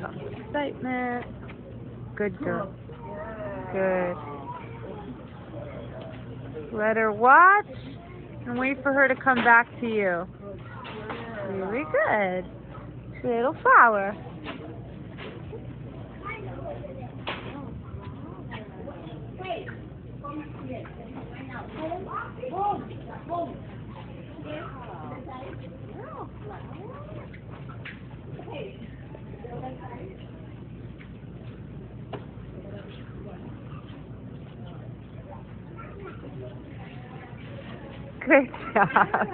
comes excitement. Good girl. Good. Let her watch and wait for her to come back to you. Very good. Little flower. Good job.